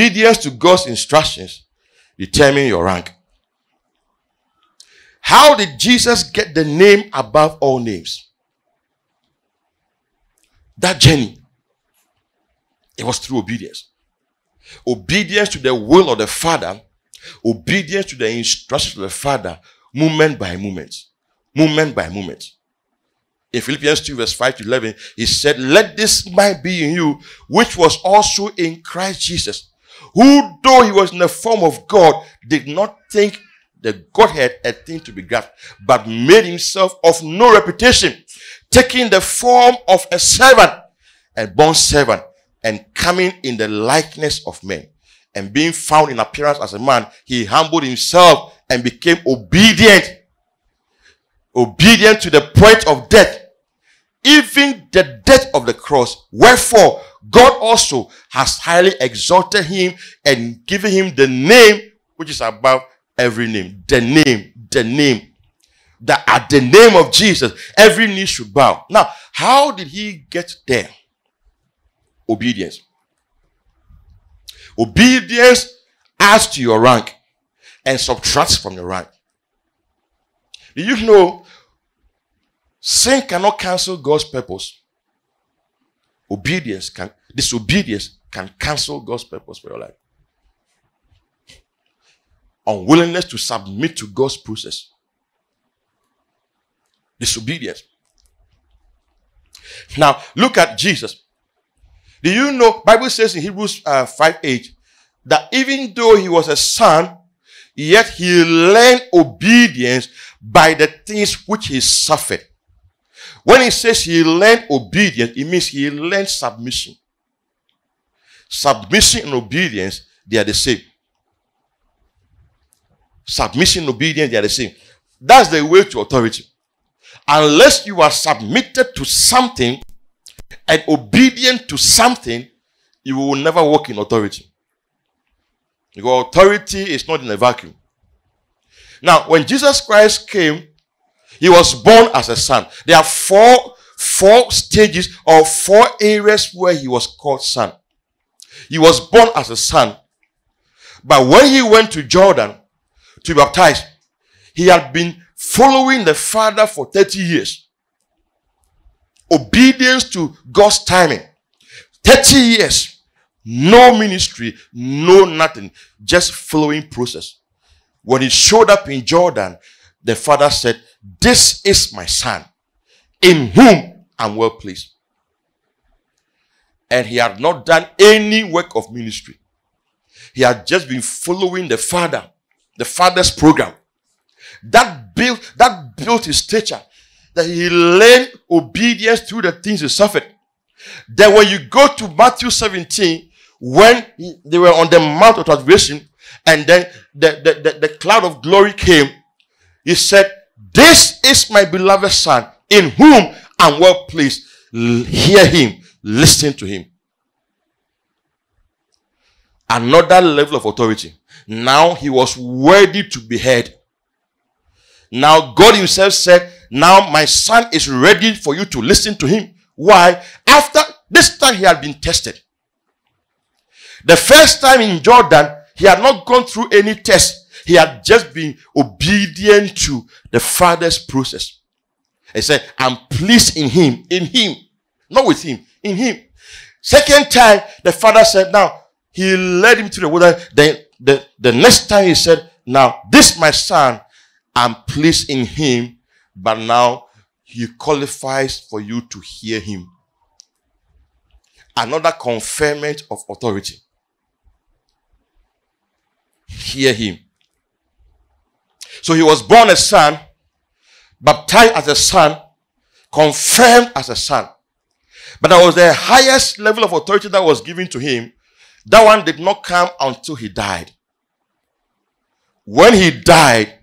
obedience to God's instructions determine your rank. How did Jesus get the name above all names? That journey. It was through obedience. Obedience to the will of the Father, obedience to the instructions of the Father, moment by moment. Moment by moment. In Philippians 2, verse 5 to 11, he said, Let this mind be in you, which was also in Christ Jesus, who, though he was in the form of God, did not think the Godhead a thing to be grasped, but made himself of no reputation, taking the form of a servant, a born servant, and coming in the likeness of men. And being found in appearance as a man, he humbled himself and became obedient. Obedient to the point of death. Even the death of the cross. Wherefore, God also has highly exalted him and given him the name which is above every name. The name, the name. That at the name of Jesus, every knee should bow. Now, how did he get there? Obedience. Obedience adds to your rank and subtracts from your rank. Do you know sin cannot cancel God's purpose? Obedience can, disobedience can cancel God's purpose for your life unwillingness to submit to God's process. Disobedience. Now, look at Jesus. Do you know, Bible says in Hebrews uh, 5 8, that even though he was a son, yet he learned obedience by the things which he suffered. When he says he learned obedience, it means he learned submission. Submission and obedience, they are the same submission, and obedience, they are the same. That's the way to authority. Unless you are submitted to something and obedient to something, you will never walk in authority. Because authority is not in a vacuum. Now, when Jesus Christ came, he was born as a son. There are four, four stages or four areas where he was called son. He was born as a son. But when he went to Jordan, to be baptized. He had been following the Father for 30 years. Obedience to God's timing. 30 years. No ministry, no nothing. Just following process. When he showed up in Jordan, the father said, This is my son, in whom I'm well pleased. And he had not done any work of ministry. He had just been following the father the father's program. That built, that built his stature. That he learned obedience through the things he suffered. Then when you go to Matthew 17, when they were on the Mount of Transfiguration, and then the, the, the, the cloud of glory came, he said, This is my beloved son, in whom I'm well pleased. Hear him, listen to him. Another level of authority. Now he was worthy to be heard. Now God himself said, now my son is ready for you to listen to him. Why? After this time he had been tested. The first time in Jordan, he had not gone through any test. He had just been obedient to the father's process. He said, I'm pleased in him, in him, not with him, in him. Second time, the father said, now he led him to the water. Then the, the next time he said, Now, this my son, I'm pleased in him, but now he qualifies for you to hear him. Another conferment of authority. Hear him. So he was born a son, baptized as a son, confirmed as a son. But that was the highest level of authority that was given to him that one did not come until he died. When he died,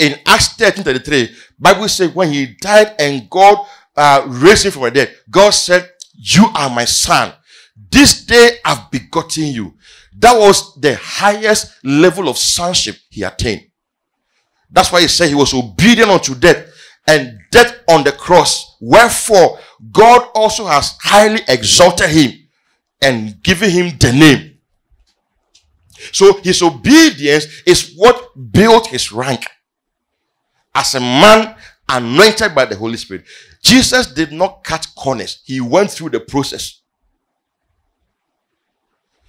in Acts 13 33, Bible says when he died and God uh, raised him from the dead, God said, You are my son. This day I've begotten you. That was the highest level of sonship he attained. That's why he said he was obedient unto death and death on the cross. Wherefore, God also has highly exalted him and given him the name. So his obedience is what built his rank as a man anointed by the Holy Spirit. Jesus did not cut corners, he went through the process.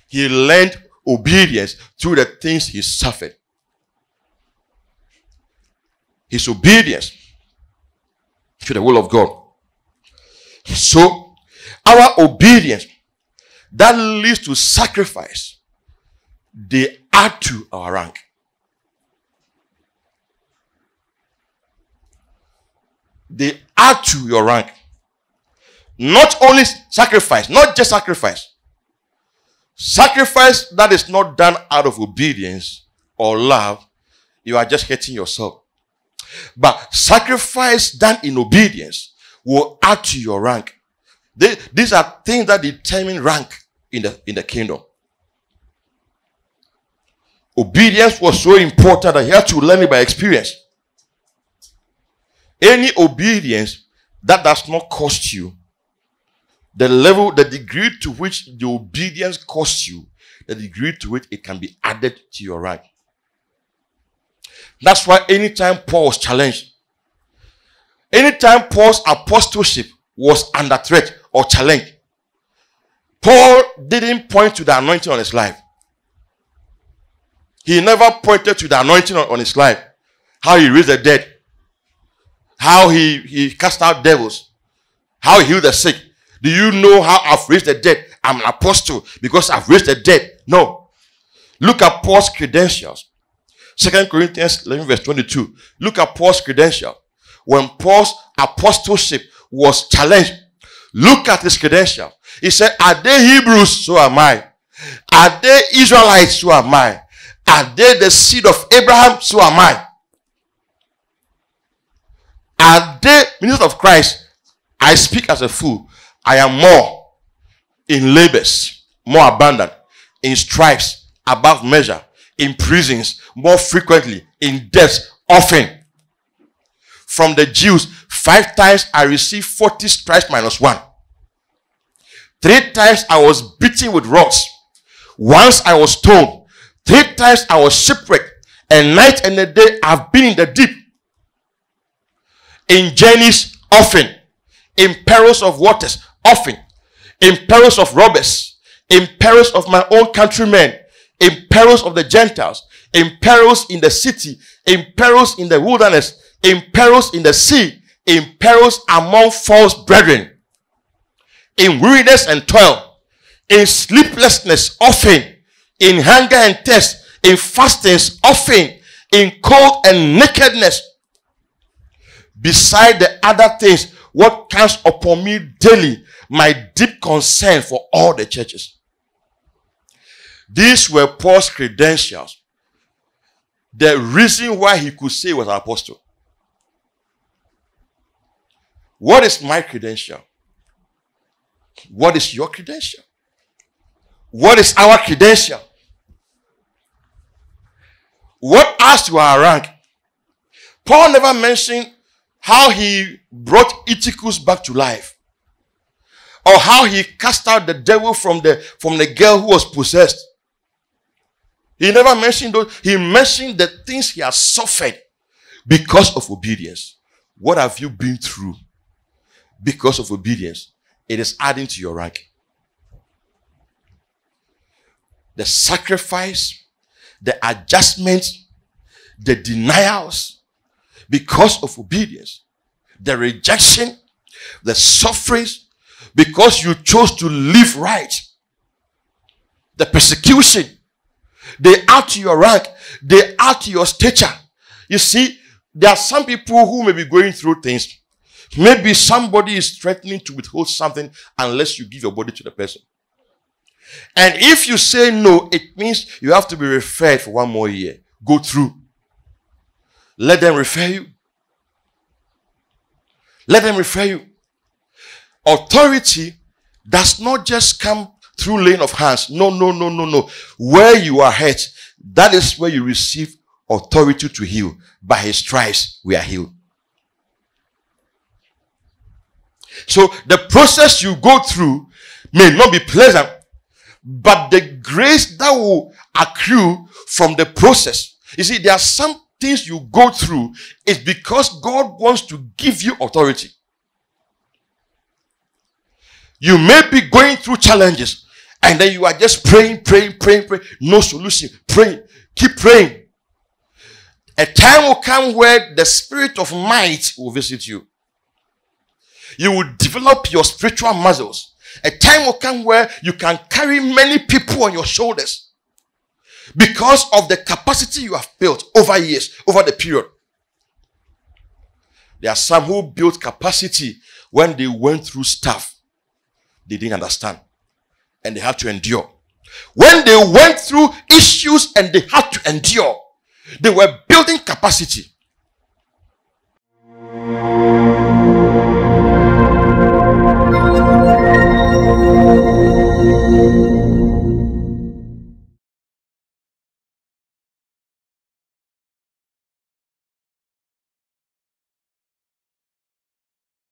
He learned obedience through the things he suffered. His obedience to the will of God. So, our obedience that leads to sacrifice, they add to our rank. They add to your rank. Not only sacrifice, not just sacrifice. Sacrifice that is not done out of obedience or love, you are just hurting yourself. But sacrifice done in obedience will add to your rank. They, these are things that determine rank in the in the kingdom. Obedience was so important that he had to learn it by experience. Any obedience that does not cost you, the level, the degree to which the obedience costs you, the degree to which it can be added to your rank. That's why anytime Paul was challenged, anytime Paul's apostleship was under threat or challenged, Paul didn't point to the anointing on his life. He never pointed to the anointing on, on his life. How he raised the dead. How he, he cast out devils. How he healed the sick. Do you know how I've raised the dead? I'm an apostle because I've raised the dead. No. Look at Paul's credentials. Second Corinthians 11 verse 22. Look at Paul's credential. When Paul's apostleship was challenged, look at his credential. He said, Are they Hebrews? So am I. Are they Israelites? So am I. Are they the seed of Abraham? So am I. Are they ministers of Christ? I speak as a fool. I am more in labors, more abundant, in stripes, above measure, in prisons, more frequently, in deaths, often. From the Jews, five times I received 40 stripes minus one. Three times I was beaten with rods. Once I was stoned. Three times I was shipwrecked. And night and a day I've been in the deep. In journeys, often. In perils of waters, often. In perils of robbers. In perils of my own countrymen. In perils of the Gentiles. In perils in the city. In perils in the wilderness. In perils in the sea. In perils among false brethren in weariness and toil, in sleeplessness often, in hunger and thirst, in fastings often, in cold and nakedness. Beside the other things, what comes upon me daily, my deep concern for all the churches. These were Paul's credentials. The reason why he could say he was an apostle. What is my credential? What is your credential? What is our credential? What adds to our rank? Paul never mentioned how he brought Eutychus back to life. Or how he cast out the devil from the, from the girl who was possessed. He never mentioned those. He mentioned the things he has suffered because of obedience. What have you been through because of obedience? it is adding to your rank. The sacrifice, the adjustments, the denials because of obedience, the rejection, the sufferings because you chose to live right, the persecution, they add to your rank, they add to your stature. You see, there are some people who may be going through things Maybe somebody is threatening to withhold something unless you give your body to the person. And if you say no, it means you have to be referred for one more year. Go through. Let them refer you. Let them refer you. Authority does not just come through laying of hands. No, no, no, no, no. Where you are hurt, that is where you receive authority to heal. By his stripes, we are healed. So the process you go through may not be pleasant, but the grace that will accrue from the process. You see, there are some things you go through is because God wants to give you authority. You may be going through challenges and then you are just praying, praying, praying, praying, no solution, praying, keep praying. A time will come where the spirit of might will visit you. You will develop your spiritual muscles. A time will come where you can carry many people on your shoulders because of the capacity you have built over years, over the period. There are some who built capacity when they went through stuff they didn't understand and they had to endure. When they went through issues and they had to endure, they were building capacity.